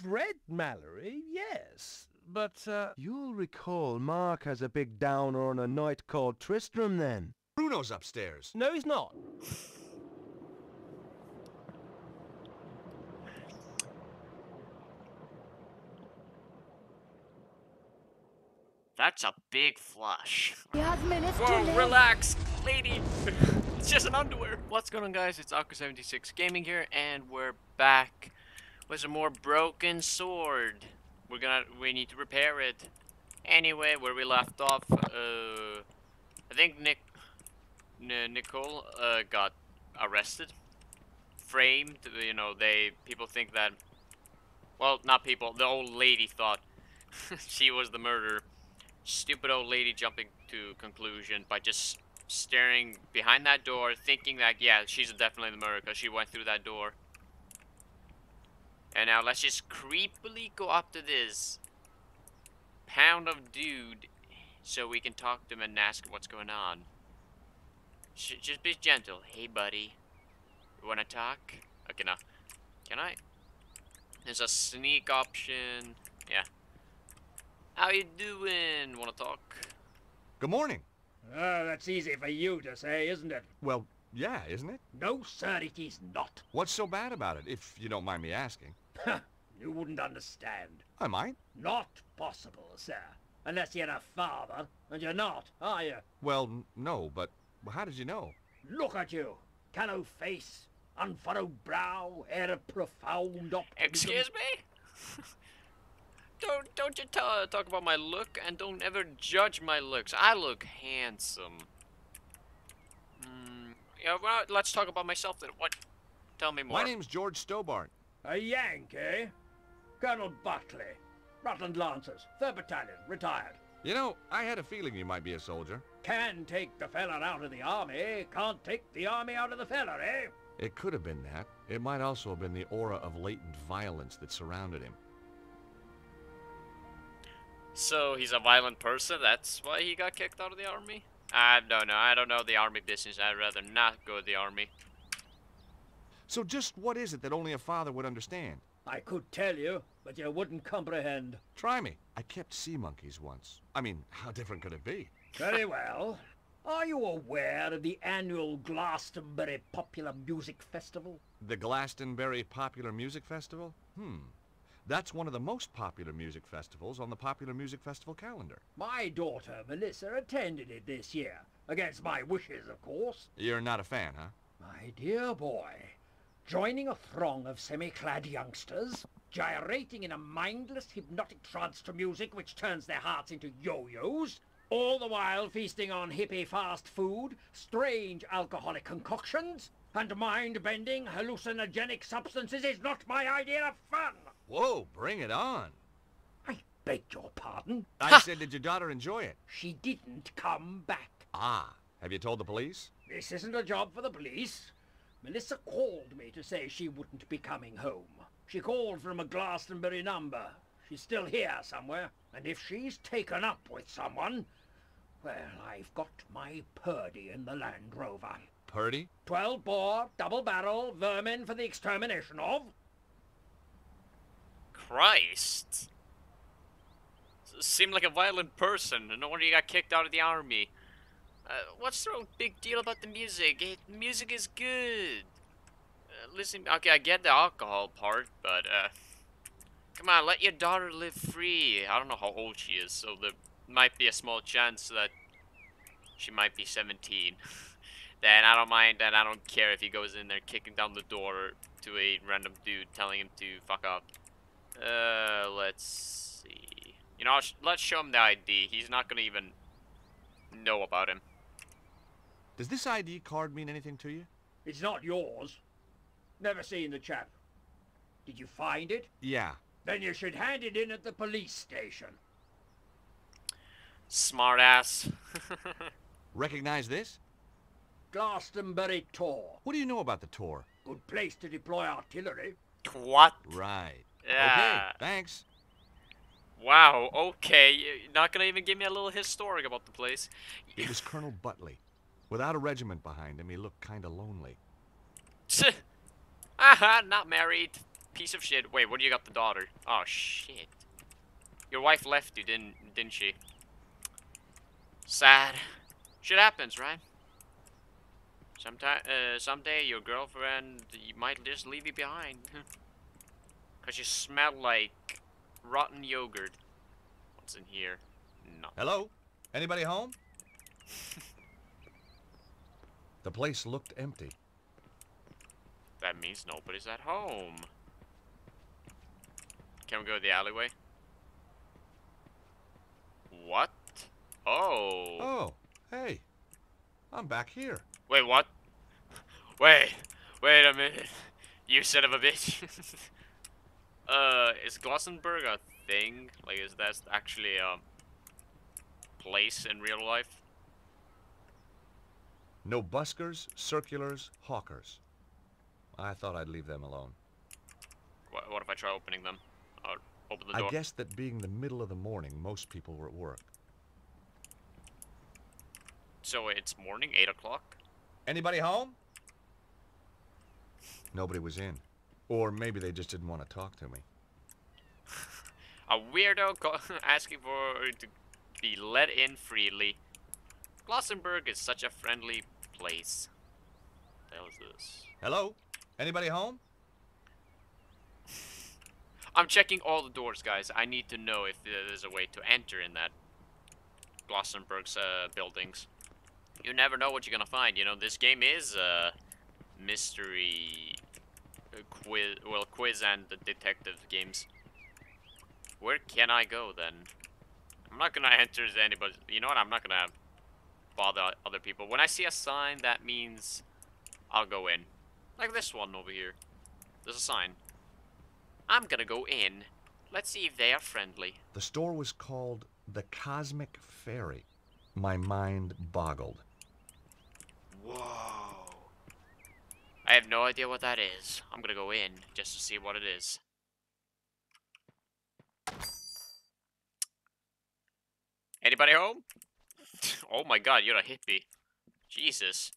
I've read Malory, yes, but, uh... You'll recall Mark has a big downer on a knight called Tristram, then. Bruno's upstairs. No, he's not. That's a big flush. He has minutes to Whoa, live. relax, lady. it's just an underwear. What's going on, guys? It's Aku76 Gaming here, and we're back with a more broken sword. We're gonna, we need to repair it. Anyway, where we left off, uh, I think Nick, N Nicole, uh, got arrested, framed. You know, they people think that, well, not people. The old lady thought she was the murderer stupid old lady jumping to conclusion by just staring behind that door, thinking that, yeah, she's definitely the murderer because she went through that door. And now let's just creepily go up to this pound of dude so we can talk to him and ask what's going on. Sh just be gentle. Hey, buddy. You want to talk? Okay, now. Can I? There's a sneak option. Yeah. How you doing? Wanna talk? Good morning. Oh, that's easy for you to say, isn't it? Well, yeah, isn't it? No, sir, it is not. What's so bad about it, if you don't mind me asking? You wouldn't understand. I might. Not possible, sir. Unless you're a father, and you're not, are you? Well, n- no, but how did you know? Look at you. Callow face, unfurrowed brow, air of profound optimism. Excuse me? don't don't you ta talk about my look and don't ever judge my looks. I look handsome. Mm, yeah, well, let's talk about myself then. What? Tell me more. My name's George Stobart. A Yank, eh? Colonel Buckley. Rutland Lancers, 3rd Battalion, retired. You know, I had a feeling you might be a soldier. Can take the fella out of the army, can't take the army out of the fella, eh? It could have been that. It might also have been the aura of latent violence that surrounded him. So he's a violent person. That's why he got kicked out of the army. I don't know. I don't know the army business. I'd rather not go to the army. So just what is it that only a father would understand? I could tell you, but you wouldn't comprehend. Try me. I kept sea monkeys once. I mean, how different could it be? Very well. Are you aware of the annual Glastonbury Popular Music Festival? The Glastonbury Popular Music Festival? Hmm. That's one of the most popular music festivals on the Popular Music Festival calendar. My daughter, Melissa, attended it this year. Against my wishes, of course. You're not a fan, huh? My dear boy, joining a throng of semi-clad youngsters, gyrating in a mindless, hypnotic trance to music which turns their hearts into yo-yos, all the while feasting on hippie fast food, strange alcoholic concoctions, and mind-bending hallucinogenic substances is not my idea of fun. Whoa, bring it on. I beg your pardon. I said, did your daughter enjoy it? She didn't come back. Ah, have you told the police? This isn't a job for the police. Melissa called me to say she wouldn't be coming home. She called from a Glastonbury number. She's still here somewhere. And if she's taken up with someone, well, I've got my Purdey in the Land Rover. Purdey? 12 bore, double barrel, vermin for the extermination of. Christ. S- Seemed like a violent person. No wonder you got kicked out of the army. Uh, what's the big deal about the music? It, music is good. Uh, listen, okay, I get the alcohol part, but uh, come on, let your daughter live free. I don't know how old she is, so there might be a small chance that she might be 17. then I don't mind. Then I don't care if he goes in there kicking down the door to a random dude telling him to fuck up. Uh, let's see. You know, let's show him the ID. He's not gonna even know about him. Does this ID card mean anything to you? It's not yours. Never seen the chap. Did you find it? Yeah. Then you should hand it in at the police station. Smart ass. Recognize this? Glastonbury Tor. What do you know about the Tor? Good place to deploy artillery. what? Right. Yeah. Okay, thanks. Wow. Okay. You're not gonna even give me a little historic about the place. It was Colonel Buckley. Without a regiment behind him, he looked kinda lonely. Aha, not married. piece of shit. Wait, what do you got the daughter? Oh shit. Your wife left you, didn't didn't she? Sad. Shit happens, right? Sometime, uh, someday your girlfriend you might just leave you behind. Cause you smell like rotten yogurt. What's in here? No. Hello? Anybody home? the place looked empty. That means nobody's at home. Can we go to the alleyway? What? Oh. Oh, hey. I'm back here. Wait, what? Wait. Wait a minute. You son of a bitch. uh, is Glossenburg a thing? Like, is that actually a place in real life? No buskers, circulars, hawkers. I thought I'd leave them alone. What, what if I try opening them? I'll open the I door. guessed that being the middle of the morning, most people were at work. So it's morning, 8 o'clock? Anybody home? Nobody was in. Or maybe they just didn't want to talk to me. A weirdo asking for to be let in freely. Glossenburg is such a friendly place. What the hell is this? Hello? Anybody home? I'm checking all the doors, guys. I need to know if there's a way to enter in that Glossenburg's uh, buildings. You never know what you're gonna find. You know, this game is uh, mystery uh, quiz, well, quiz and the detective games. Where can I go then? I'm not gonna enter anybody. You know what? I'm not gonna bother other people. When I see a sign, that means I'll go in. Like this one over here. There's a sign. I'm gonna go in. Let's see if they are friendly. The store was called the Cosmic Fairy. My mind boggled. Whoa. I have no idea what that is. I'm gonna go in just to see what it is. Anybody home? Oh my god, you're a hippie. Jesus.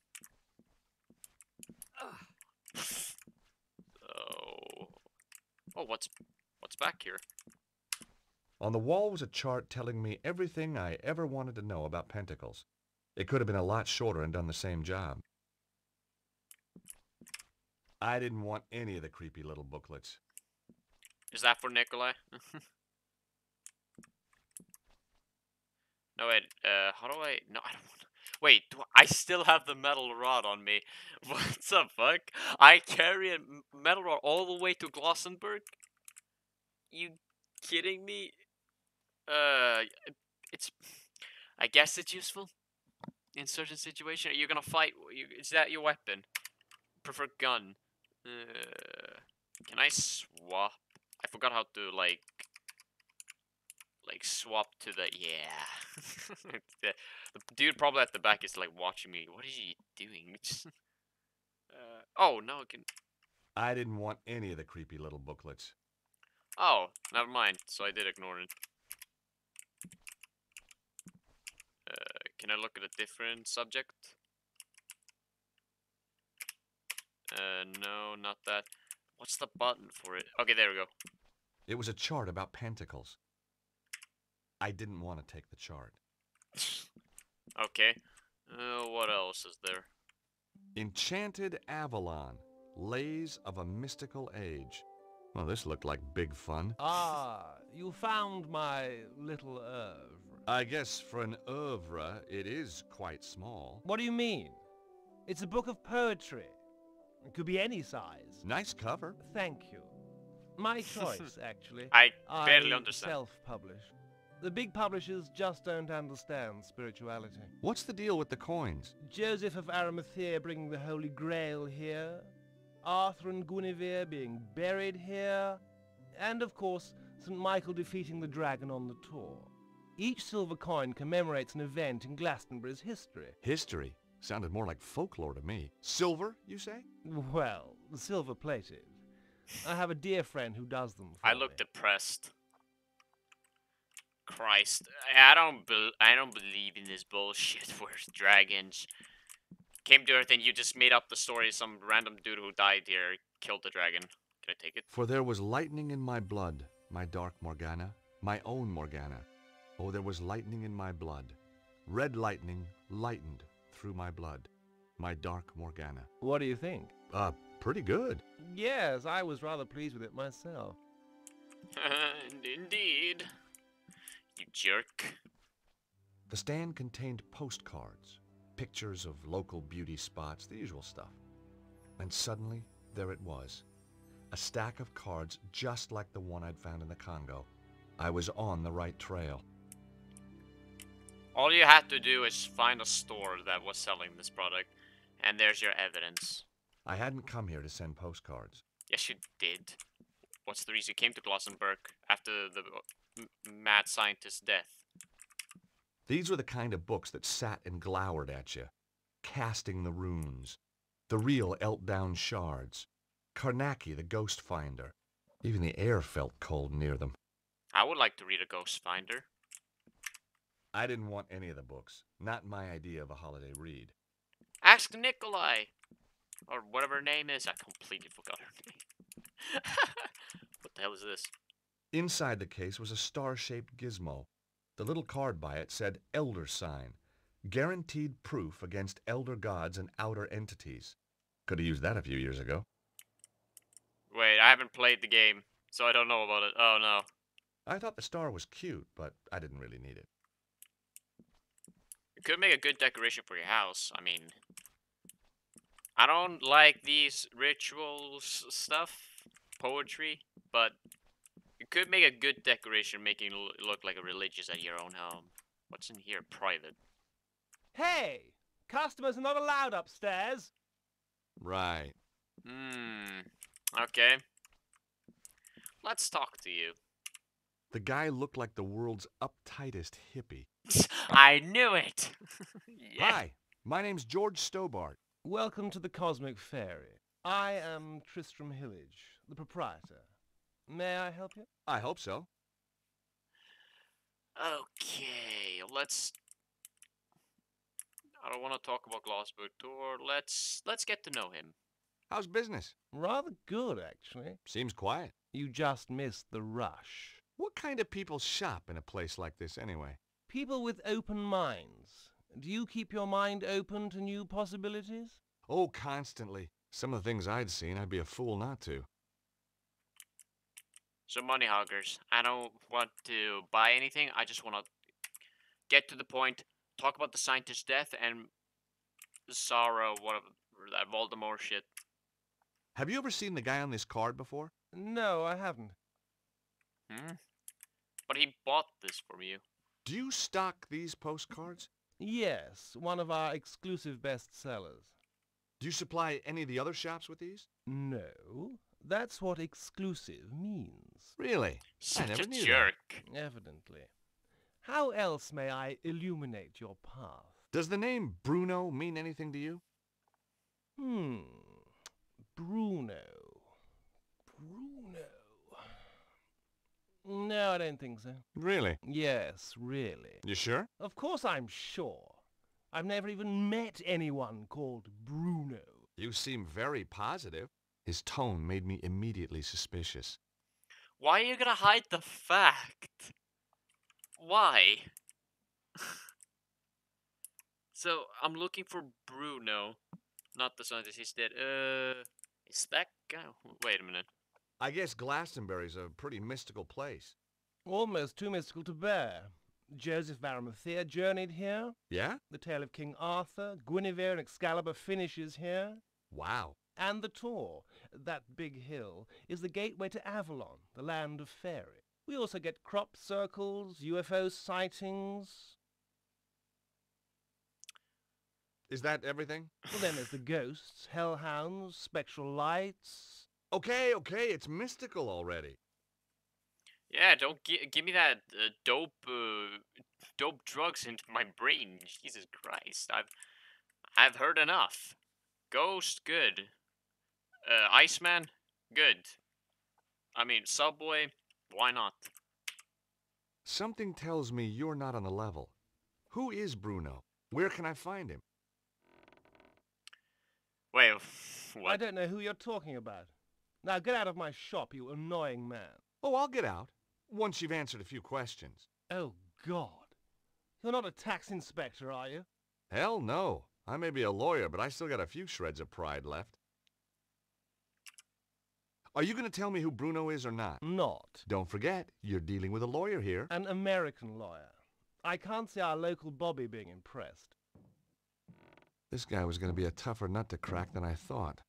Oh. Oh, what's what's back here? On the wall was a chart telling me everything I ever wanted to know about pentacles. It could have been a lot shorter and done the same job. I didn't want any of the creepy little booklets. Is that for Nikolai? no wait, uh, how do I? No, I don't. want to... Wait, do I still have the metal rod on me? What the fuck? I carry a metal rod all the way to Glossenburg? You kidding me? Uh, it's. I guess it's useful in certain situations. Are You're gonna fight. You, is that your weapon? Prefer gun. Uh, can I swap? I forgot how to like like swap to the yeah. the, the dude probably at the back is like watching me. What is he doing? uh, oh no, I can. I didn't want any of the creepy little booklets. Oh, never mind. So I did ignore it. Uh, can I look at a different subject? Uh, no, not that. What's the button for it? Okay, there we go. It was a chart about pentacles. I didn't want to take the chart. Okay. Uh, what else is there? Enchanted Avalon, Lays of a Mystical Age. Well, this looked like big fun. Ah, you found my little oeuvre. I guess for an oeuvre, it is quite small. What do you mean? It's a book of poetry. It could be any size. Nice cover. Thank you. My choice, actually. I barely I understand. self-publish. The big publishers just don't understand spirituality. What's the deal with the coins? Joseph of Arimathea bringing the Holy Grail here, Arthur and Guinevere being buried here, and of course, St. Michael defeating the dragon on the Tor. Each silver coin commemorates an event in Glastonbury's history. History. Sounded more like folklore to me. Silver, you say? Well, silver-plated. I have a dear friend who does them for I look me. depressed. Christ, I don't bel I don't believe in this bullshit where dragons came to Earth and you just made up the story. of Some random dude who died here killed the dragon. Can I take it? For there was lightning in my blood, my dark Morgana, my own Morgana. Oh, there was lightning in my blood. Red lightning lightened through my blood, my dark Morgana. What do you think? Uh, pretty good. Yes, I was rather pleased with it myself. And indeed. You jerk. The stand contained postcards, pictures of local beauty spots, the usual stuff. And suddenly, there it was. A stack of cards just like the one I'd found in the Congo. I was on the right trail. All you had to do is find a store that was selling this product, and there's your evidence. I hadn't come here to send postcards. Yes, you did. What's the reason you came to Glossenburg after the mad scientist's death? These were the kind of books that sat and glowered at you, casting the runes, the real Eltdown shards, Carnacki the ghost finder. Even the air felt cold near them. I would like to read a Ghost Finder. I didn't want any of the books, not my idea of a holiday read. Ask Nikolai! Or whatever her name is. I completely forgot her name. what the hell is this? Inside the case was a star-shaped gizmo. The little card by it said Elder Sign, guaranteed proof against elder gods and outer entities. Could have used that a few years ago. Wait, I haven't played the game, so I don't know about it. Oh no. I thought the star was cute, but I didn't really need it. It could make a good decoration for your house. I mean, I don't like these rituals stuff, poetry, but could make a good decoration, making it look like a religious at your own home. What's in here? Private. Hey! Customers are not allowed upstairs! Right. Hmm. Okay. Let's talk to you. The guy looked like the world's uptightest hippie. I knew it. yeah. Hi, my name's George Stobart. Welcome to the Cosmic Fairy. I am Tristram Hillage, the proprietor. May I help you? I hope so. Okay, let's. I don't want to talk about Glassberg Tour. Let's let's get to know him. How's business? Rather good, actually. Seems quiet. You just missed the rush. What kind of people shop in a place like this anyway? People with open minds. Do you keep your mind open to new possibilities? Oh, constantly. Some of the things I'd seen, I'd be a fool not to. So money hoggers. I don't want to buy anything. I just want to get to the point. Talk about the scientist's death and sorrow. Whatever that Voldemort shit. Have you ever seen the guy on this card before? No, I haven't. Hmm. But he bought this from you. Do you stock these postcards? Yes, one of our exclusive bestsellers. Do you supply any of the other shops with these? No, that's what exclusive means. Really? Such never a knew that. jerk. Evidently. How else may I illuminate your path? Does the name Bruno mean anything to you? Hmm. Bruno. Bruno. No, I don't think so. Really? Yes, really. You sure? Of course I'm sure. I've never even met anyone called Bruno. You seem very positive. His tone made me immediately suspicious. Why are you gonna hide the fact? Why? so I'm looking for Bruno, not the scientist. He's dead. Uh, is that guy? Wait a minute. I guess Glastonbury's a pretty mystical place. Almost too mystical to bear. Joseph of Arimathea journeyed here. Yeah? The tale of King Arthur, Guinevere and Excalibur finishes here. Wow. And the Tor, that big hill, is the gateway to Avalon, the land of fairy. We also get crop circles, UFO sightings. Is that everything? Well, then there's the ghosts, hellhounds, spectral lights. Okay, okay, it's mystical already. Yeah, don't gi- give me that uh, dope, uh, dope drugs into my brain. Jesus Christ, I've, I've heard enough. Ghost, good. Uh, Iceman, good. I mean, Subway, why not? Something tells me you're not on the level. Who is Bruno? Where can I find him? Wait, I don't know who you're talking about. Now get out of my shop, you annoying man. Oh, I'll get out. Once you've answered a few questions. Oh, God. You're not a tax inspector, are you? Hell no. I may be a lawyer, but I still got a few shreds of pride left. Are you going to tell me who Bruno is or not? Not. Don't forget, you're dealing with a lawyer here. An American lawyer. I can't see our local Bobby being impressed. This guy was going to be a tougher nut to crack than I thought.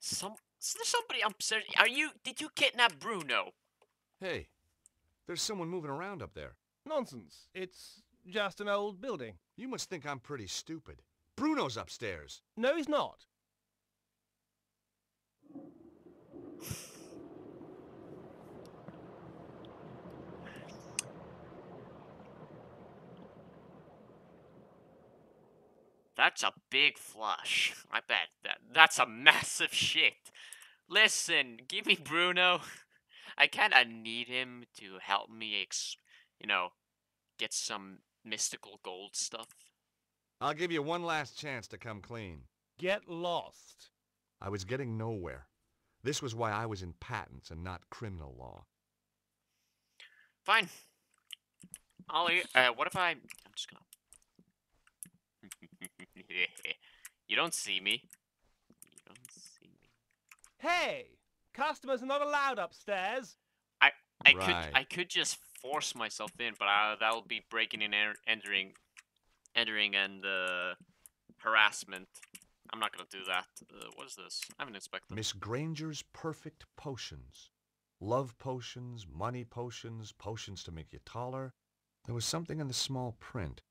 Some, is there somebody upstairs? Are you? Did you kidnap Bruno? Hey, there's someone moving around up there. Nonsense. It's just an old building. You must think I'm pretty stupid. Bruno's upstairs. No, he's not. That's a big flush. I bet that that's a massive shit. Listen, give me Bruno. I kinda need him to help me, ex- you know, get some mystical gold stuff. I'll give you one last chance to come clean. Get lost. I was getting nowhere. This was why I was in patents and not criminal law. Fine. Ollie, uh, what if I? I'm just gonna. you don't see me. You don't see me. Hey! Customers are not allowed upstairs. I I could I could just force myself in, but I, that'll be breaking and entering, entering and uh, harassment. I'm not gonna do that. Uh, what is this? I haven't inspected. Miss Granger's perfect potions. Love potions, money potions, potions to make you taller. There was something in the small print.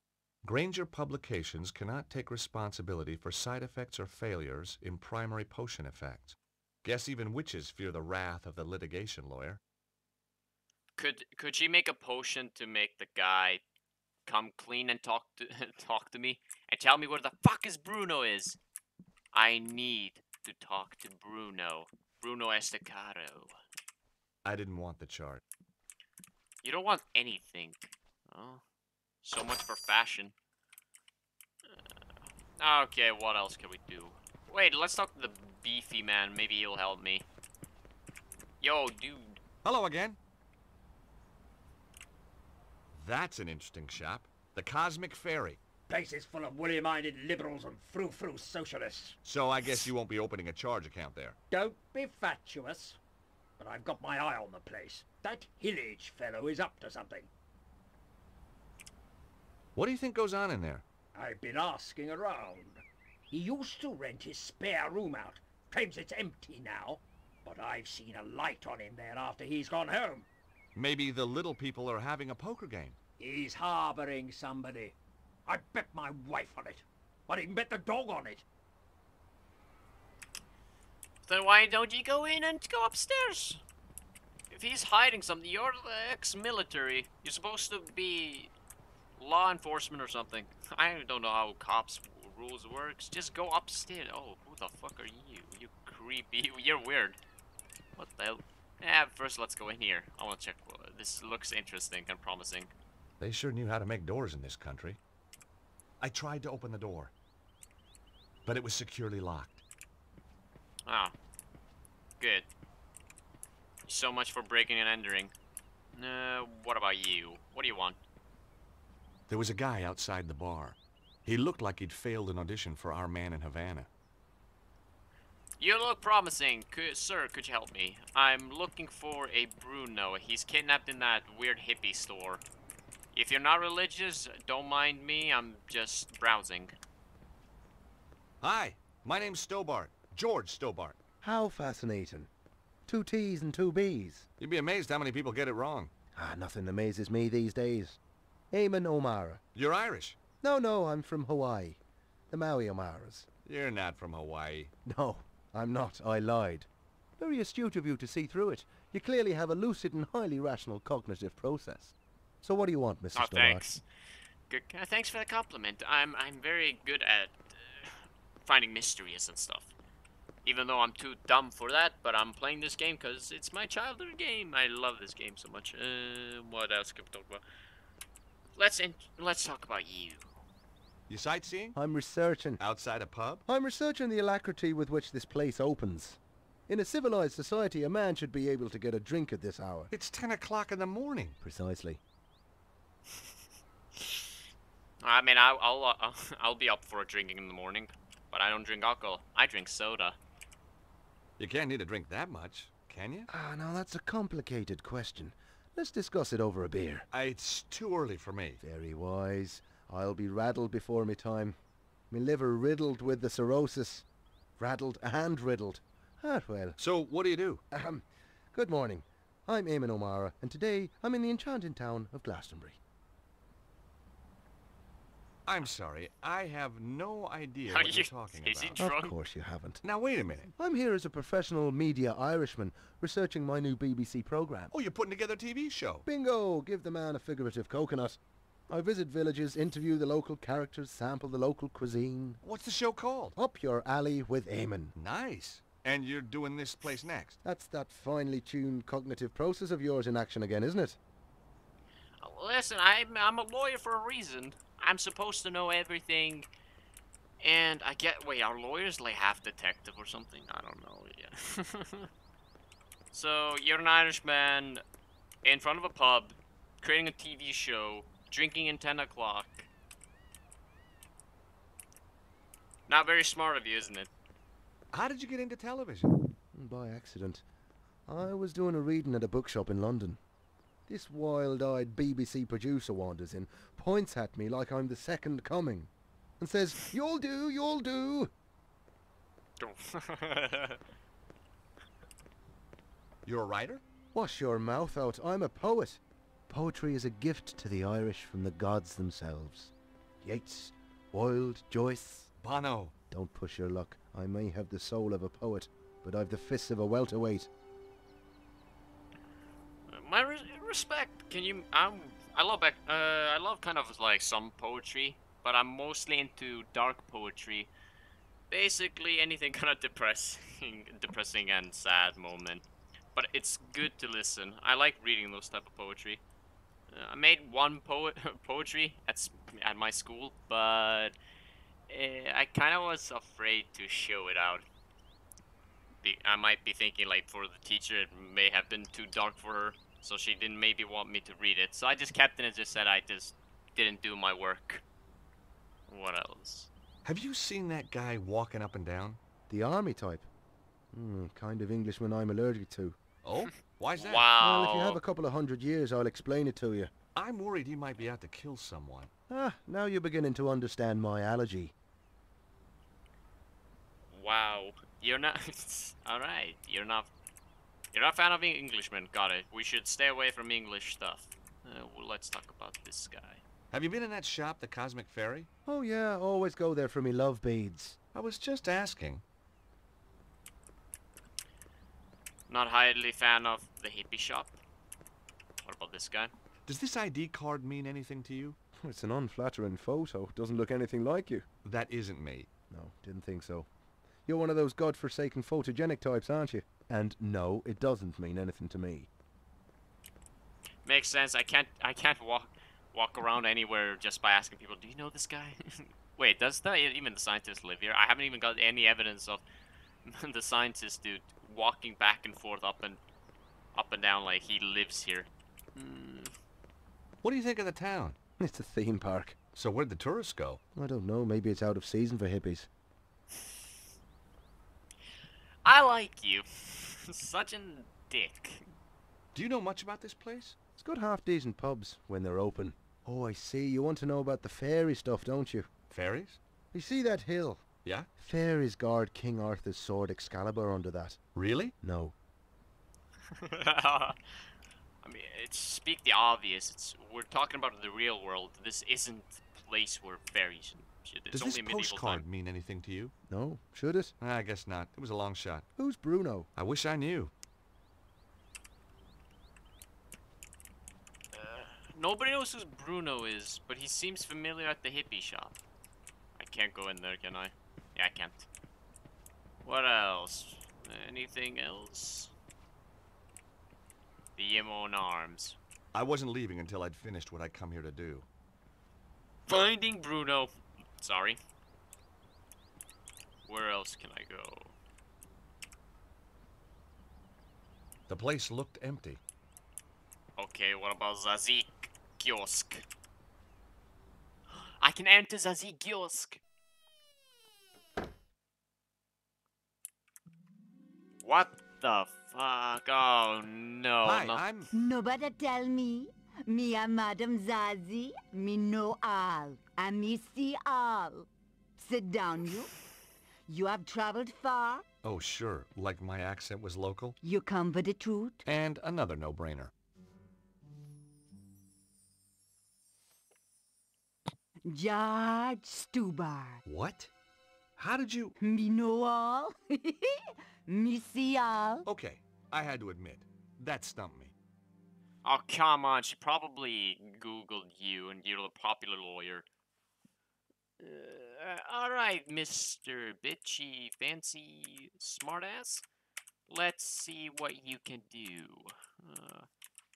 Granger Publications cannot take responsibility for side effects or failures in primary potion effects. Guess even witches fear the wrath of the litigation lawyer. Could could she make a potion to make the guy come clean and talk to talk to me and tell me where the fuck is Bruno is? I need to talk to Bruno. Bruno Estacado. I didn't want the chart. You don't want anything. Oh, so much for fashion. Uh, okay, what else can we do? Wait, let's talk to the beefy man. Maybe he'll help me. Yo, dude. Hello again. That's an interesting shop. The Cosmic Fairy. Place is full of woolly-minded liberals and frou-frou socialists. So I guess you won't be opening a charge account there. Don't be fatuous. But I've got my eye on the place. That Hillage fellow is up to something. What do you think goes on in there? I've been asking around. He used to rent his spare room out. Claims it's empty now. But I've seen a light on him there after he's gone home. Maybe the little people are having a poker game. He's harboring somebody. I bet my wife on it. I'd even bet the dog on it. Then why don't you go in and go upstairs? If he's hiding something, you're the ex-military. You're supposed to be law enforcement or something. I don't know how cops rules works. Just go upstairs. Oh, who the fuck are you? You creepy. You're weird. What the hell? Yeah, first let's go in here. I want to check. This looks interesting and promising. They sure knew how to make doors in this country. I tried to open the door, but it was securely locked. Ah, good. So much for breaking and entering. Uh, what about you? What do you want? There was a guy outside the bar. He looked like he'd failed an audition for Our Man in Havana. You look promising. Could, sir, could you help me? I'm looking for a Bruno. He's kidnapped in that weird hippie store. If you're not religious, don't mind me. I'm just browsing. Hi, my name's Stobart. George Stobart. How fascinating. Two T's and two B's. You'd be amazed how many people get it wrong. Ah, nothing amazes me these days. Eamon O'Mara. You're Irish. No, no, I'm from Hawaii. The Maui O'Maras. You're not from Hawaii. No, I'm not. I lied. Very astute of you to see through it. You clearly have a lucid and highly rational cognitive process. So what do you want, Mr. Oh, thanks. Good. uh, thanks for the compliment. I'm I'm very good at uh, finding mysteries and stuff. Even though I'm too dumb for that, but I'm playing this game because it's my childhood game. I love this game so much. Uh, what else can we talk about? Let's let's talk about you. You sightseeing? I'm researching. Outside a pub? I'm researching the alacrity with which this place opens. In a civilized society, a man should be able to get a drink at this hour. It's 10 o'clock in the morning. Precisely. I mean, I'll I'll, uh, I'll be up for a drinking in the morning, but I don't drink alcohol. I drink soda. You can't need a drink that much, can you? Ah, now that's a complicated question. Let's discuss it over a beer. Uh, it's too early for me. Very wise. I'll be raddled before me time. Me liver riddled with the cirrhosis. Raddled and riddled. Ah, well. So, what do you do? Ahem. Good morning. I'm Eamon O'Mara, and today I'm in the enchanting town of Glastonbury. I'm sorry, I have no idea Are what you're you- talking is he about. Drunk. Of course you haven't. Now, wait a minute. I'm here as a professional media Irishman, researching my new BBC programme. Oh, you're putting together a TV show. Bingo! Give the man a figurative coconut. I visit villages, interview the local characters, sample the local cuisine. What's the show called? Up your alley with Eamon. Nice. And you're doing this place next. That's that finely tuned cognitive process of yours in action again, isn't it? Oh, listen, I'm I'm a lawyer for a reason. I'm supposed to know everything. And I get wait, are lawyers like half detective or something? I don't know. Yeah. so you're an Irishman in front of a pub, creating a TV show, drinking in ten o'clock. Not very smart of you, isn't it? How did you get into television? Hmm, by accident. I was doing a reading at a bookshop in London. This wild-eyed BBC producer wanders in, points at me like I'm the second coming, and says, You'll do, you'll do. You're a writer? Wash your mouth out, I'm a poet. Poetry is a gift to the Irish from the gods themselves. Yeats, Wilde, Joyce. Bono. Don't push your luck. I may have the soul of a poet, but I've the fists of a welterweight. My res- respect. Can you? I'm. I love. ec- Uh, I love kind of like some poetry, but I'm mostly into dark poetry. Basically, anything kind of depressing, depressing and sad moment. But it's good to listen. I like reading those type of poetry. I made one poet poetry at at my school, but uh, I kind of was afraid to show it out. I might be thinking like for the teacher it may have been too dark for her, so she didn't maybe want me to read it. So I just kept it and just said I just didn't do my work. What else? Have you seen that guy walking up and down? The army type. Hmm, kind of Englishman I'm allergic to. Oh? Why is that? Wow. Well, if you have a couple of hundred years, I'll explain it to you. I'm worried he might be out to kill someone. Ah, now you're beginning to understand my allergy. Wow. You're not. All right. You're not. You're not a fan of Eng- Englishmen. Got it. We should stay away from English stuff. Uh, well, let's talk about this guy. Have you been in that shop, the Cosmic Fairy? Oh yeah, always go there for me love beads. I was just asking. Not highly fan of the hippie shop. What about this guy? Does this ID card mean anything to you? It's an unflattering photo. Doesn't look anything like you. That isn't me. No, didn't think so. You're one of those godforsaken photogenic types, aren't you? And no, it doesn't mean anything to me. Makes sense. I can't. I can't walk walk around anywhere just by asking people, "Do you know this guy?" Wait, does the even the scientist live here? I haven't even got any evidence of the scientist dude walking back and forth up and up and down like he lives here. Hmm. What do you think of the town? It's a theme park. So where'd the tourists go? I don't know, maybe it's out of season for hippies. I like you. Such a dick. Do you know much about this place? It's got half decent pubs when they're open. Oh, I see. You want to know about the fairy stuff, don't you? Fairies? You see that hill? Yeah? Fairies guard King Arthur's sword Excalibur under that. Really? No. I mean, it's speak the obvious. It's we're talking about the real world. This isn't a place where fairies and shit. It's Does only this postcard time. mean anything to you? No? Should it? I guess not. It was a long shot. Who's Bruno? I wish I knew. Uh, nobody knows who Bruno is, but he seems familiar at the hippie shop. I can't go in there, can I? Yeah, I can't. What else? Anything else? The Yimon Arms. I wasn't leaving until I'd finished what I'd come here to do. Finding Bruno. Sorry. Where else can I go? The place looked empty. Okay, what about Zazik Kiosk? I can enter Zazik Kiosk. What the fuck? Oh no. Hi, no. I'm... Nobody tell me. Me a Madam Zazi. Me know all. And me see all. Sit down, you. You have traveled far. Oh, sure. Like my accent was local. You come for the truth. And another no-brainer. George Stobart. What? How did you... Me know all. me see all. Okay, I had to admit, that stumped me. Oh come on, she probably googled you and you're a popular lawyer. Uh, alright, Mr. Bitchy Fancy Smartass. Let's see what you can do. Uh,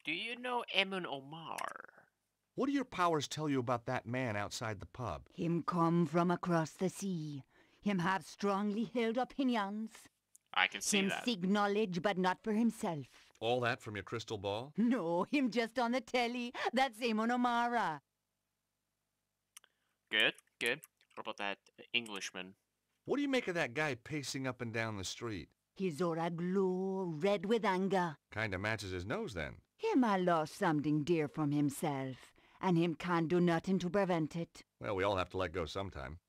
do you know Eamon O'Mara? What do your powers tell you about that man outside the pub? Him come from across the sea. Him have strongly held opinions. I can see him that. seek knowledge, but not for himself. All that from your crystal ball? No, him just on the telly. That's Eamon O'Mara. Good, good. What about that Englishman? What do you make of that guy pacing up and down the street? His aura glow, red with anger. Kinda matches his nose then. Him I lost something dear from himself, and him can't do nothing to prevent it. Well, we all have to let go sometime.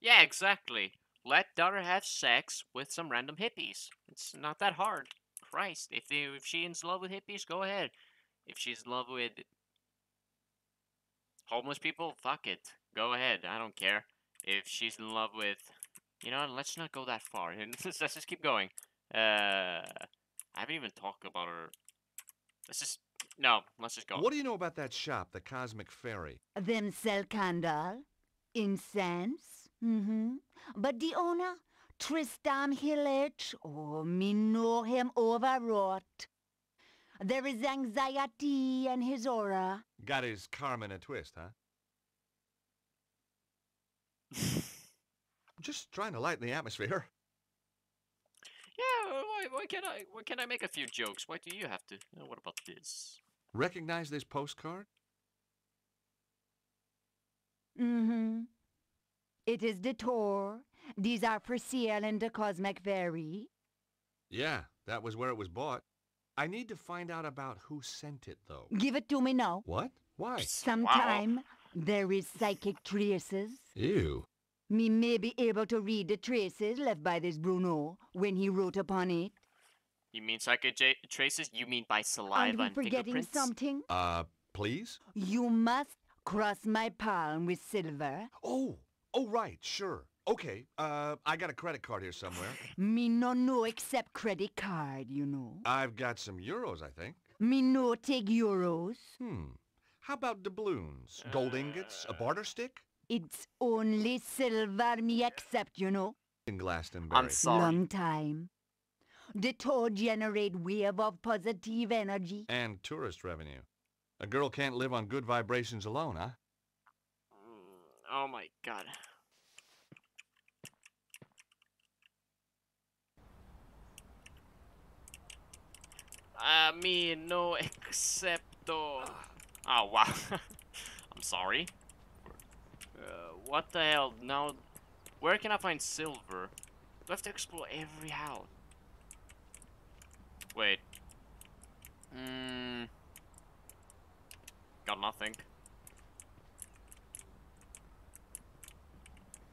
Yeah, exactly. Let daughter have sex with some random hippies. It's not that hard. Christ, if they, if she's in love with hippies, go ahead. If she's in love with homeless people, fuck it. Go ahead. I don't care. If she's in love with, you know, let's not go that far. let's just keep going. Uh, I haven't even talked about her. Let's just no. Let's just go. What do you know about that shop, the Cosmic Fairy? Them sell candle, incense, mm-hmm. But the owner, Tristan Hillage, oh, me know him overwrought. There is anxiety in his aura. Got his karma in a twist, huh? Just trying to lighten the atmosphere. Yeah. Why, why can't I? Why can't I make a few jokes? Why do you have to? Uh, what about this? Recognize this postcard? Mm-hmm. It is the Tor. These are for sale in the Cosmic Fairy. Yeah, that was where it was bought. I need to find out about who sent it, though. Give it to me now. What? Why? Sometime there is psychic traces. Ew. Me may be able to read the traces left by this Bruno when he wrote upon it. You mean psychic j- traces? You mean by saliva Are saliva we and forgetting fingerprints? something? Uh, please? You must cross my palm with silver. Oh, oh, right, sure. Okay, uh, I got a credit card here somewhere. Me no no except credit card, you know. I've got some euros, I think. Me no take euros. Hmm. How about doubloons? Gold ingots? A barter stick? It's only silver me accept, you know. In Glastonbury. I'm sorry. Long time. The toad generate wave of positive energy. And tourist revenue. A girl can't live on good vibrations alone, huh? Oh my god. A mí no excepto. Oh wow. I'm sorry. Uh, what the hell? Now, where can I find silver? Do I have to explore every house? Wait. Hmm. Got nothing.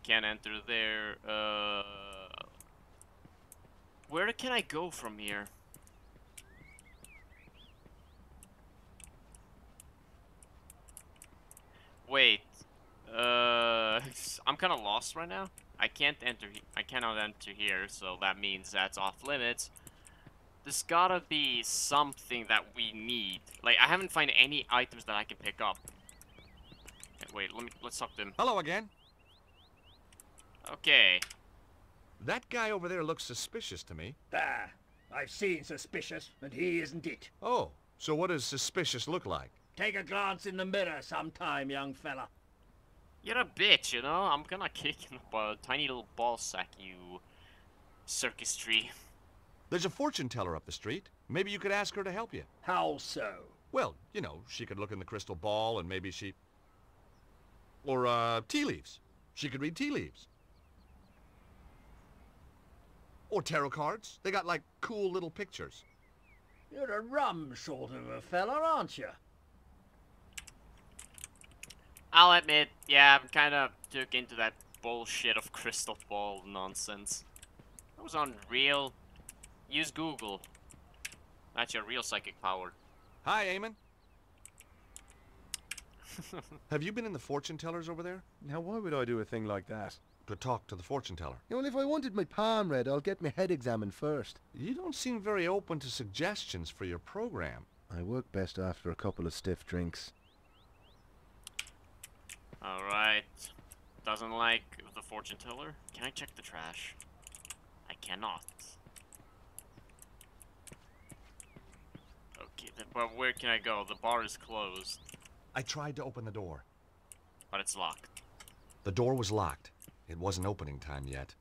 Can't enter there. Uh, where can I go from here? Wait. Uh, I'm kind of lost right now. I can't enter. I cannot enter here, so that means that's off limits. There's gotta be something that we need. Like I haven't found any items that I can pick up. Wait, let me let's talk to him. Hello again. Okay. That guy over there looks suspicious to me. Ah, I've seen suspicious, and he isn't it. Oh, so what does suspicious look like? Take a glance in the mirror sometime, young fella. You're a bitch, you know? I'm gonna kick you up a tiny little ball sack, you circus tree. There's a fortune teller up the street. Maybe you could ask her to help you. How so? Well, you know, she could look in the crystal ball and maybe she... Or, uh, tea leaves. She could read tea leaves. Or tarot cards. They got, like, cool little pictures. You're a rum sort of a fella, aren't you? I'll admit, yeah, I'm kinda took into that bullshit of crystal ball nonsense. That was unreal. Use Google. That's your real psychic power. Hi, Eamon. Have you been in the fortune tellers over there? Now, why would I do a thing like that? To talk to the fortune teller. Well, if I wanted my palm read, I'll get my head examined first. You don't seem very open to suggestions for your program. I work best after a couple of stiff drinks. Alright. Doesn't like the fortune teller. Can I check the trash? I cannot. Okay, then, but where can I go? The bar is closed, I tried to open the door. but it's locked. The door was locked. It wasn't opening time yet.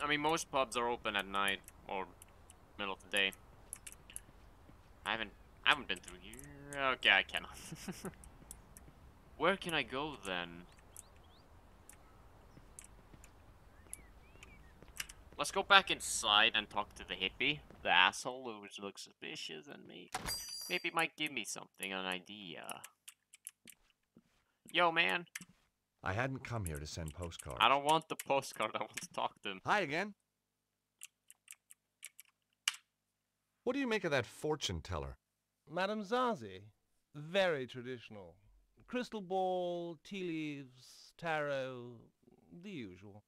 I mean, most pubs are open at night or middle of the day. I haven't, I haven't been through here. Okay, I cannot. Where can I go then? Let's go back inside and talk to the hippie, the asshole who looks suspicious and me. Maybe might give me something, an idea. Yo, man, I hadn't come here to send postcards. I don't want the postcard. I want to talk to him. Hi again. What do you make of that fortune teller? Madame Zazie, very traditional. Crystal ball, tea leaves, tarot, the usual.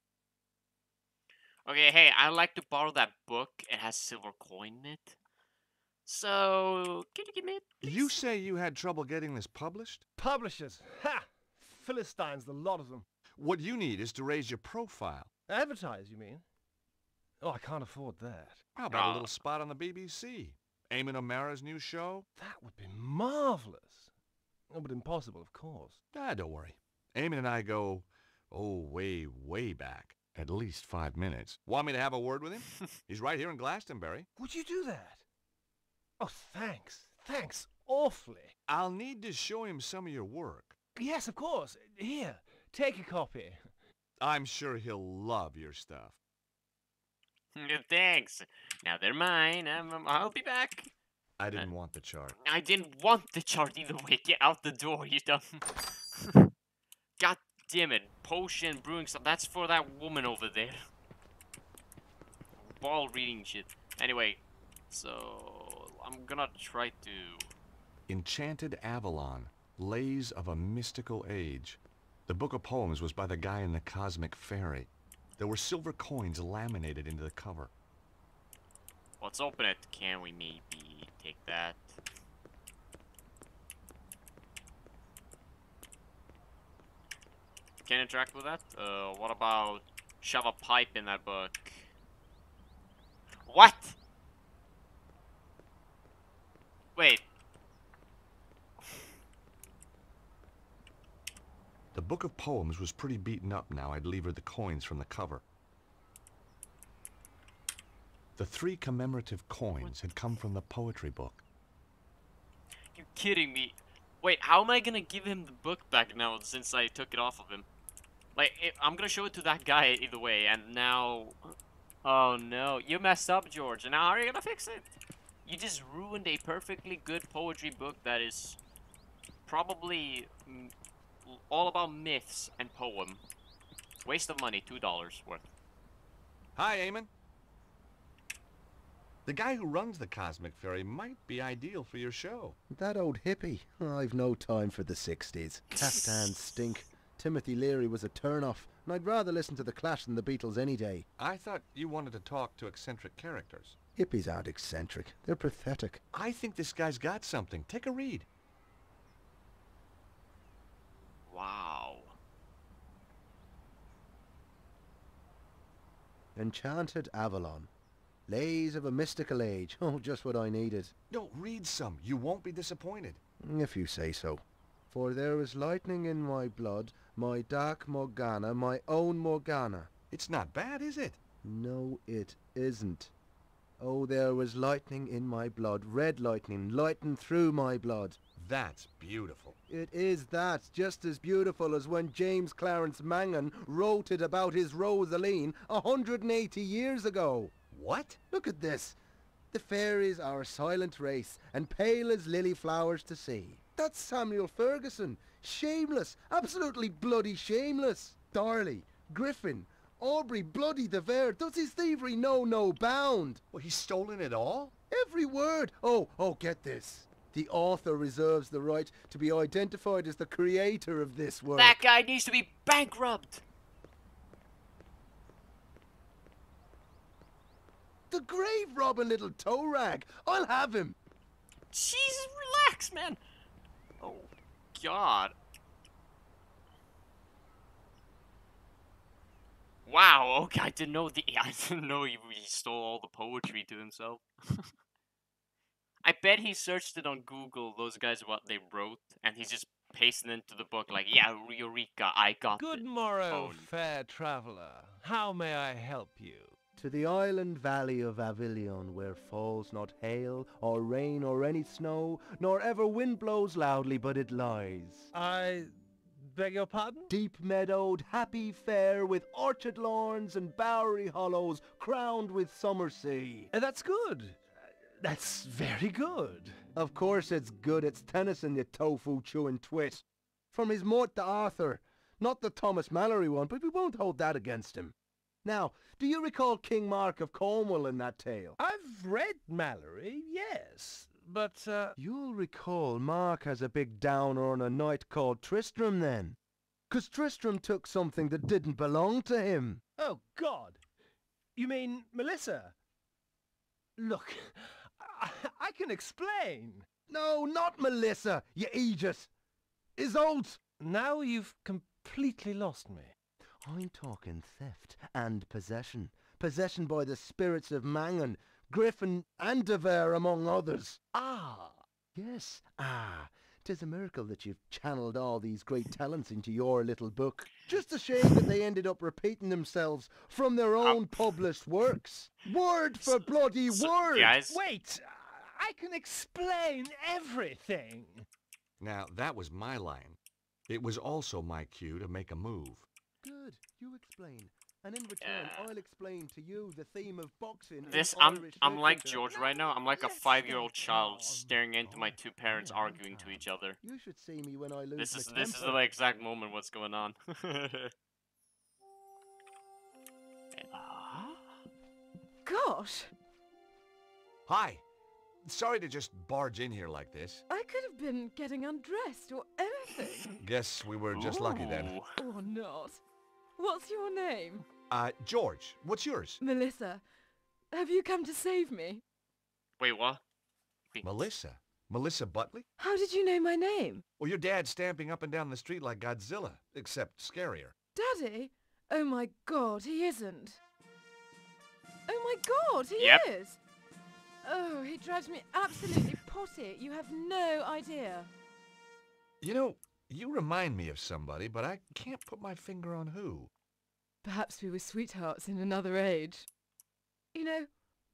Okay, hey, I'd like to borrow that book. It has silver coin in it. So, can you give me it? You say you had trouble getting this published? Publishers, ha! Philistines, the lot of them. What you need is to raise your profile. Advertise, you mean? Oh, I can't afford that. How about a Ah. little spot on the BBC? Eamon O'Mara's new show? That would be marvelous. Oh, but impossible, of course. Ah, don't worry. Eamon and I go, oh, way, way back. At least five minutes. Want me to have a word with him? He's right here in Glastonbury. Would you do that? Oh, thanks. Thanks awfully. I'll need to show him some of your work. Yes, of course. Here, take a copy. I'm sure he'll love your stuff. Thanks. Now they're mine. Um, um, I'll be back. I didn't want the chart. I didn't want the chart either way. Get out the door, you dumb. God damn it. Potion brewing stuff. That's for that woman over there. Ball reading shit. Anyway, so I'm gonna try to. Enchanted Avalon, Lays of a Mystical Age. The book of poems was by the guy in the Cosmic Fairy. There were silver coins laminated into the cover. Let's open it. Can we maybe take that? Can interact with that? Uh, what about shove a pipe in that book? What? Wait. The book of poems was pretty beaten up now. I'd leave her the coins from the cover. The three commemorative coins had come from the poetry book. You're kidding me? Wait, how am I gonna give him the book back now since I took it off of him? Like, I'm gonna show it to that guy either way, and now... Oh no, you messed up, George, and now how are you gonna fix it? You just ruined a perfectly good poetry book that is probably mm, all about myths and poem. Waste of money, $2 worth. Hi, Eamon. The guy who runs the Cosmic Fairy might be ideal for your show. That old hippie. I've no time for the 60s. Caftans stink. Timothy Leary was a turn-off, and I'd rather listen to The Clash than the Beatles any day. I thought you wanted to talk to eccentric characters. Hippies aren't eccentric. They're pathetic. I think this guy's got something. Take a read. Wow. Enchanted Avalon. Lays of a mystical age. Oh, just what I needed. No, read some. You won't be disappointed. Mm, if you say so. For there is lightning in my blood, my dark Morgana, my own Morgana. It's not bad, is it? No, it isn't. Oh, there was lightning in my blood, red lightning, lighting through my blood. That's beautiful. It is that, just as beautiful as when James Clarence Mangan wrote it about his Rosaleen a hundred and eighty years ago. What? Look at this. The fairies are a silent race, and pale as lily flowers to see. That's Samuel Ferguson. Shameless, absolutely bloody shameless. Darley, Griffin, Aubrey, bloody de Vere. Does his thievery know no bound? Well, he's stolen it all? Every word. Oh, oh, get this. The author reserves the right to be identified as the creator of this work. That guy needs to be bankrupt. The grave robbing little toe rag. I'll have him. Jesus, relax, man. Oh, God. Wow. Okay, I didn't know the. I didn't know he, he stole all the poetry to himself. I bet he searched it on Google. Those guys what they wrote, and he's just pasting into the book like, "Yeah, Eureka, I got Good it." morrow, phone. fair traveller. How may I help you? To the island valley of Avilion, where falls not hail, or rain, or any snow, nor ever wind blows loudly, but it lies. I beg your pardon? Deep meadowed, happy fair, with orchard lawns and bowery hollows, crowned with summer sea. Uh, that's good. That's very good. Of course it's good, it's Tennyson, you tofu chewing twit. From his Morte d'Arthur. Not the Thomas Malory one, but we won't hold that against him. Now, do you recall King Mark of Cornwall in that tale? I've read Malory, yes, but uh, You'll recall Mark has a big downer on a knight called Tristram then. 'Cause Tristram took something that didn't belong to him. oh God, you mean Melissa? Look, I, I can explain. No, not Melissa, you Aegis. Isolde. Now you've completely lost me. I'm talking theft and possession. Possession by the spirits of Mangan, Griffin and De Vere among others. Ah, Yes, ah, 'tis a miracle that you've channeled all these great talents into your little book. Just a shame that they ended up repeating themselves from their ah. own published works. Word for bloody So- word! guys. wait, I can explain everything. Now, that was my line. It was also my cue to make a move. Good, you explain. And in return, Yeah. I'll explain to you the theme of boxing. This I'm Irish I'm like. George right now. I'm like a five-year-old child staring into my two parents arguing to each other. You should see me when I lose This my is this is the exact moment what's going on. Ah. Gosh, Hi. Sorry to just barge in here like this. I could have been getting undressed or anything. Guess we were just lucky then. Or not. What's your name? Uh, George, what's yours? Melissa. Have you come to save me? Wait, what? Melissa. Melissa Buckley? How did you know my name? Well, your dad's stamping up and down the street like Godzilla, except scarier. Daddy? Oh my god, he isn't. Oh my god, he Yep. is! Oh, he drives me absolutely potty. You have no idea. You know, you remind me of somebody, but I can't put my finger on who. Perhaps we were sweethearts in another age. You know,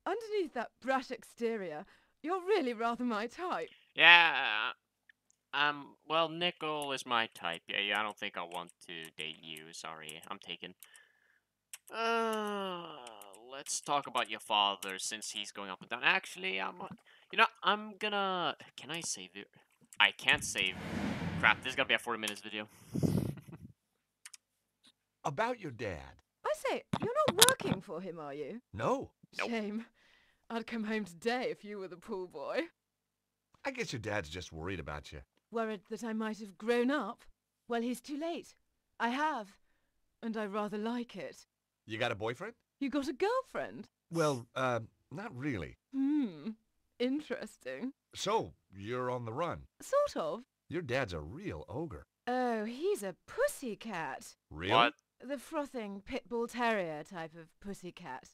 underneath that brash exterior, you're really rather my type. Yeah. Um. Well, Nickel is my type. Yeah. Yeah. I don't think I want to date you. Sorry. I'm taken. Uh. Let's talk about your father since he's going up and down. Actually, I'm. You know, I'm gonna. Can I save it? I can't save. Crap. This is gonna be a 40 minutes video. About your dad. I say, you're not working for him, are you? No. Nope. Shame. I'd come home today if you were the pool boy. I guess your dad's just worried about you. Worried that I might have grown up? Well, he's too late. I have. And I rather like it. You got a boyfriend? You got a girlfriend? Well, uh, not really. Hmm. Interesting. So, you're on the run. Sort of. Your dad's a real ogre. Oh, he's a pussy cat. Really? What? The frothing pit bull terrier type of pussy cat.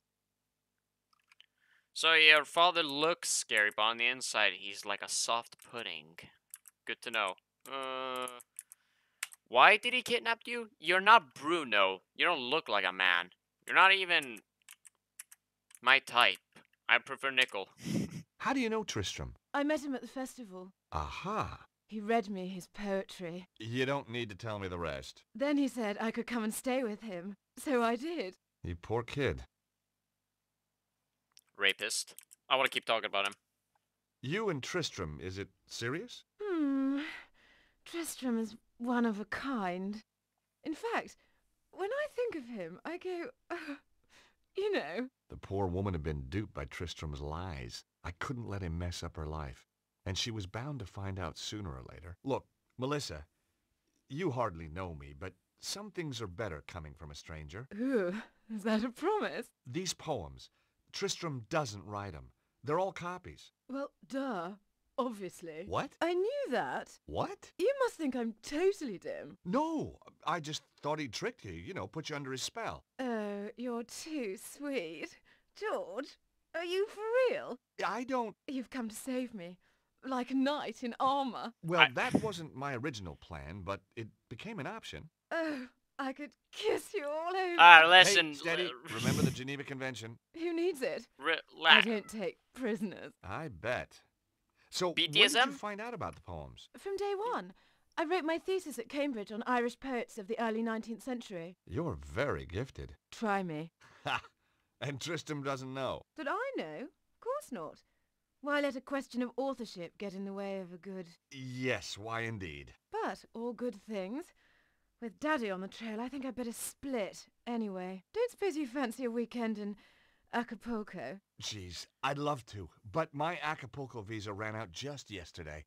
So your father looks scary, but on the inside, he's like a soft pudding. Good to know. Uh, why did he kidnap you? You're not Bruno. You don't look like a man. You're not even my type. I prefer Nickel. How do you know Tristram? I met him at the festival. Aha. He read me his poetry. You don't need to tell me the rest. Then he said I could come and stay with him. So I did. You poor kid. Rapist. I want to keep talking about him. You and Tristram, is it serious? Hmm. Tristram is one of a kind. In fact, when I think of him, I go, you know. The poor woman had been duped by Tristram's lies. I couldn't let him mess up her life. And she was bound to find out sooner or later. Look, Melissa, you hardly know me, but some things are better coming from a stranger. Ooh, is that a promise? These poems, Tristram doesn't write them. They're all copies. Well, duh. Obviously. What? I knew that. What? You must think I'm totally dim. No, I just thought he'd tricked you, you know, put you under his spell. Oh, you're too sweet. George, are you for real? I don't... You've come to save me. Like a knight in armor. Well, I- that wasn't my original plan, but it became an option. Oh, I could kiss you all over. Ah, Hey, listen. steady. uh, Remember the Geneva Convention? Who needs it? Relax. I Relax. don't take prisoners. I bet. So, when did you BDSM? find out about the poems? From day one. I wrote my thesis at Cambridge on Irish poets of the early 19th century. You're very gifted. Try me. Ha! And Tristram doesn't know. Did I know? Of course not. Why let a question of authorship get in the way of a good... Yes, why indeed. But all good things. With Daddy on the trail, I think I'd better split. Anyway, don't suppose you fancy a weekend in Acapulco? Jeez, I'd love to, but my Acapulco visa ran out just yesterday.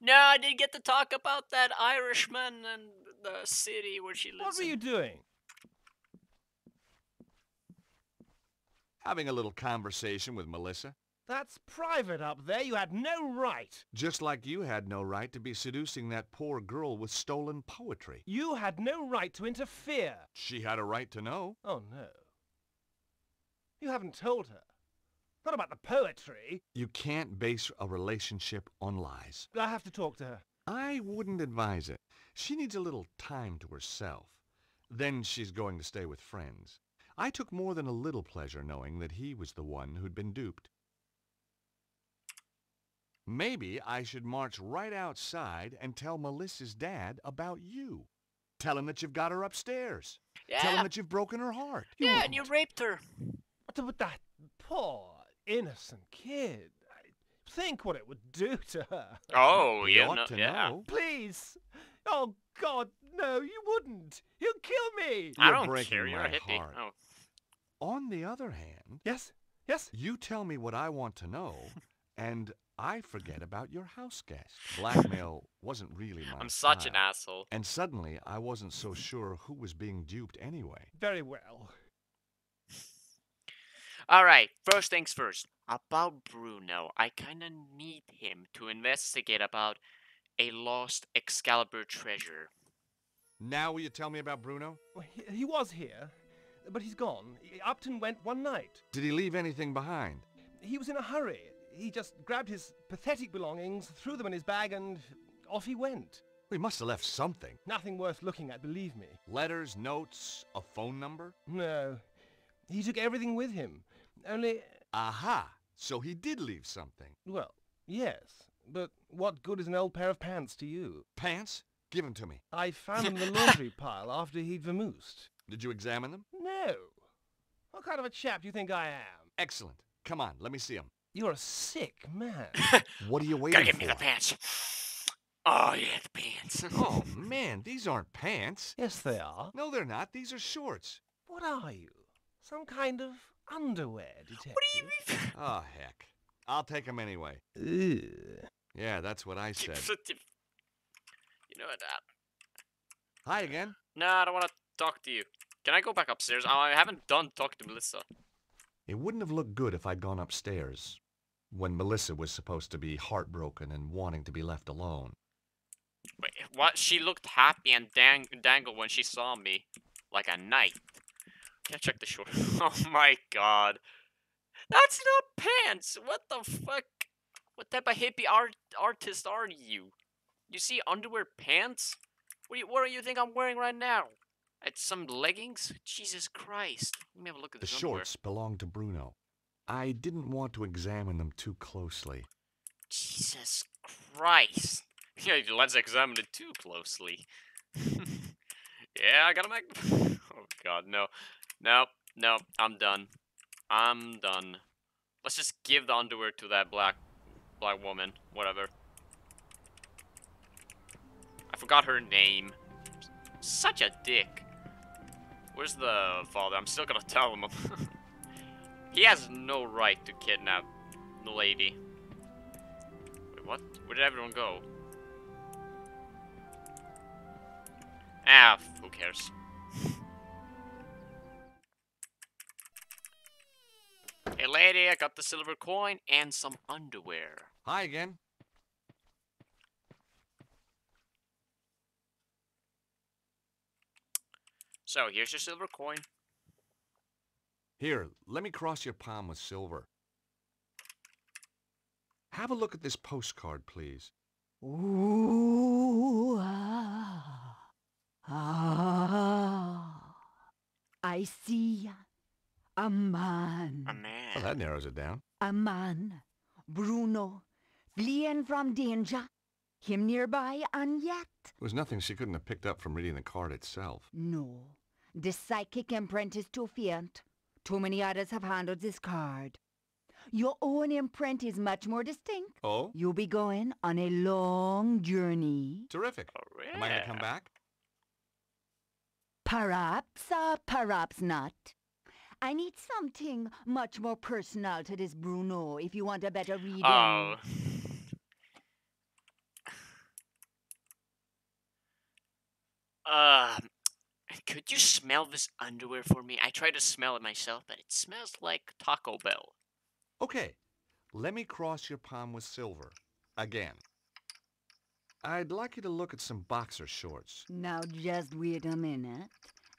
No, I didn't get to talk about that Irishman and the city where she lives. What were in. you doing? Having a little conversation with Melissa. That's private up there. You had no right. Just like you had no right to be seducing that poor girl with stolen poetry. You had no right to interfere. She had a right to know. Oh, no. You haven't told her. Not about the poetry. You can't base a relationship on lies. I have to talk to her. I wouldn't advise it. She needs a little time to herself. Then she's going to stay with friends. I took more than a little pleasure knowing that he was the one who'd been duped. Maybe I should march right outside and tell Melissa's dad about you. Tell him that you've got her upstairs. Tell him that you've broken her heart. Yeah, and you raped her. What about that poor, innocent kid? I- Think what it would do to her. Oh, You yeah, ought no, to yeah. know. Please. Oh, God, no, you wouldn't. You'll kill me. You're don't breaking care. You're a my hippie. heart. Oh. On the other hand, Yes, yes. You tell me what I want to know, and I forget about your house guest. Blackmail wasn't really my I'm such an asshole. And suddenly, I wasn't so sure who was being duped anyway. Very well. Alright, first things first. About Bruno, I kinda need him to investigate about a lost Excalibur treasure. Now will you tell me about Bruno? Well, He, he was here, but he's gone. Upton went one night. Did he leave anything behind? He was in a hurry. He just grabbed his pathetic belongings, threw them in his bag, and off he went. He must have left something. Nothing worth looking at, believe me. Letters, notes, a phone number? No. He took everything with him. Only, Aha! So he did leave something. well, yes. But what good is an old pair of pants to you? Pants? Give 'em to me. I found them in the laundry pile after he'd vamoosed. Did you examine them? No. What kind of a chap do you think I am? Excellent. Come on, let me see see 'em. You're a sick man. What are you waiting Gotta give for? me the pants. Oh, yeah, the pants. oh, man, these aren't pants. yes, they are. No, they're not. These are shorts. What are you? Some kind of underwear detective? What do you mean? Oh, heck. I'll take 'em anyway. Ugh. Yeah, that's what I said. You know what? uh, Hi again. No, I don't want to talk to you. Can I go back upstairs? I haven't done talk to Melissa. It wouldn't have looked good if I'd gone upstairs when Melissa was supposed to be heartbroken and wanting to be left alone. Wait, what? She looked happy and dang dangled when she saw me, like a knight. Can I check the short? Oh my god, that's not pants. What the fuck? What type of hippie art artist are you? You see underwear pants? What do you, what do you think I'm wearing right now? It's some leggings? Jesus Christ. Let me have a look at The shorts belong to Bruno. I didn't want to examine them too closely. Jesus Christ. Yeah, let's examine it too closely. yeah, I gotta make. Oh God, no, no, no. I'm done. I'm done. Let's just give the underwear to that black, black woman. Whatever. I forgot her name. Such a dick. Where's the father? I'm still gonna tell him. he has no right to kidnap the lady. Wait, what? Where did everyone go? Ah, who cares? hey lady, I got the silver coin and some underwear. Hi again. So here's your silver coin. Here, let me cross your palm with silver. Have a look at this postcard, please. Ooh, ah, ah. I see a man. A man. Well, that narrows it down. A man. Bruno. Fleeing from danger. Him nearby and yet. There was nothing she couldn't have picked up from reading the card itself. No. The psychic imprint is too faint. Too many others have handled this card. Your own imprint is much more distinct. Oh? You'll be going on a long journey. Terrific. Oh, Am I going to come back? Perhaps, or perhaps not. I need something much more personal to this Bruno if you want a better reading. Oh. Uh, could you smell this underwear for me? I tried to smell it myself, but it smells like Taco Bell. Okay. Let me cross your palm with silver. Again. I'd like you to look at some boxer shorts. Now just wait a minute.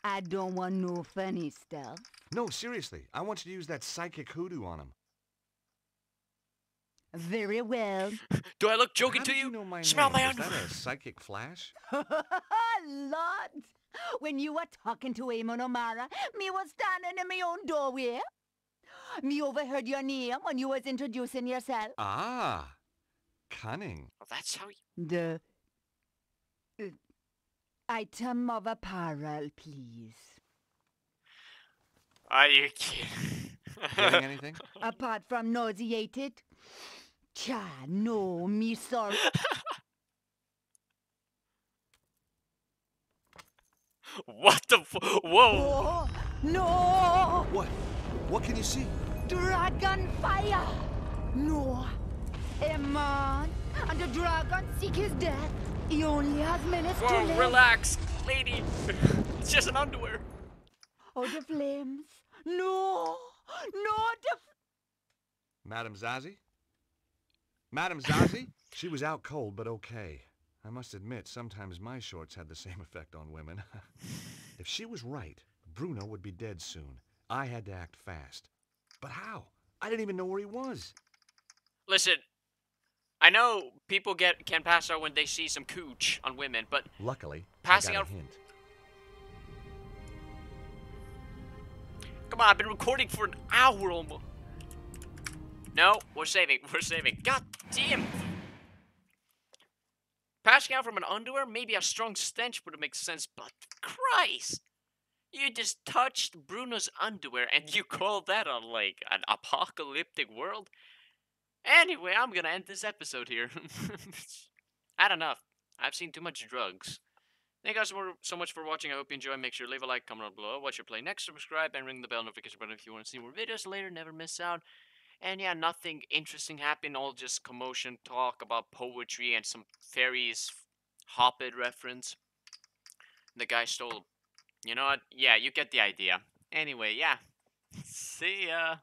I don't want no funny stuff. No, seriously. I want you to use that psychic hoodoo on him. Very well. Do I look joking How to did you? know my Smell name? my Was that a psychic flash? Lord, when you were talking to Eamon O'Mara, me was standing in my own doorway. Me overheard your name when you was introducing yourself. Ah, cunning. Oh, that's how you... The uh, item of apparel, please. Are you kidding? Getting anything? Apart from nauseated? Cha, no, me sorry. what the f- Whoa! Oh, no! What? What can you see? Dragon fire! No! A man and the dragon seek his death. He only has minutes to Whoa, live. relax, lady. it's just an underwear. Oh, the flames! No! No, the Madam Zazie? Madam Zazie? she was out cold, but okay. I must admit, sometimes my shorts had the same effect on women. if she was right, Bruno would be dead soon. I had to act fast. But how? I didn't even know where he was. Listen, I know people get can pass out when they see some cooch on women, but Luckily, Passing out- a hint. come on, I've been recording for an hour almost. No, we're saving. We're saving. God damn. Passing out from an underwear, maybe a strong stench would make sense, but Christ. You just touched Bruno's underwear and you call that a like an apocalyptic world? Anyway, I'm gonna end this episode here. Had enough. I've seen too much drugs. Thank you guys so- much for watching. I hope you enjoy. Make sure to leave a like, comment down below, watch your play next, subscribe, and ring the bell notification button if you want to see more videos later. Never miss out. And yeah, nothing interesting happened. All just commotion, talk about poetry, and some fairies Hobbit reference. The guy stole. You know what? Yeah, you get the idea. Anyway, yeah. See ya.